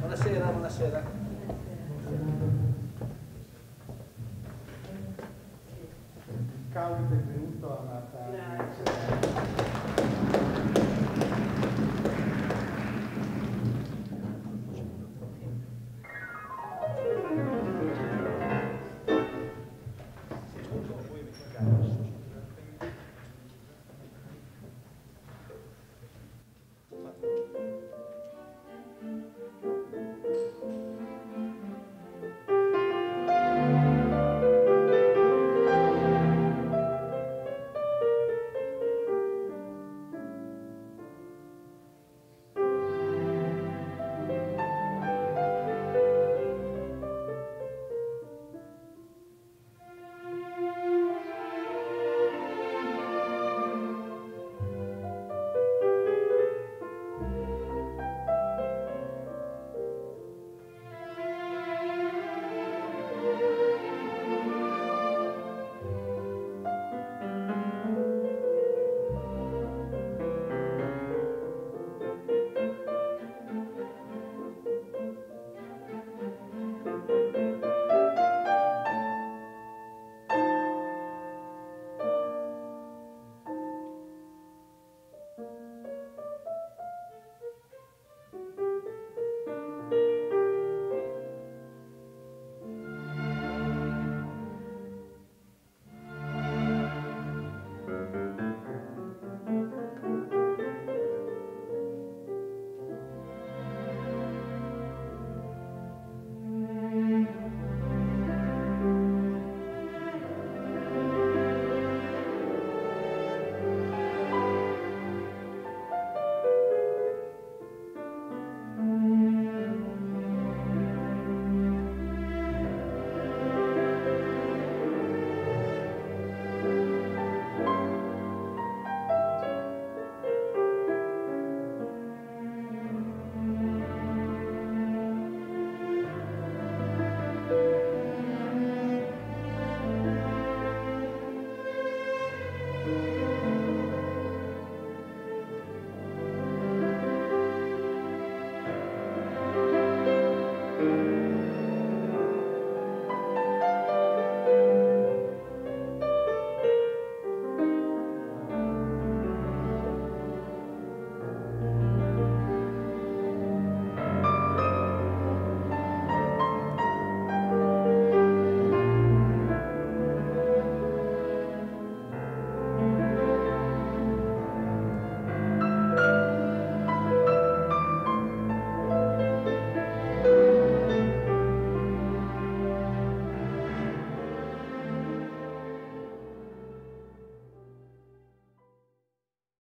Buonasera, buonasera. Il caldo è benvenuto a Natale.